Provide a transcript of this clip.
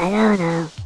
I don't know.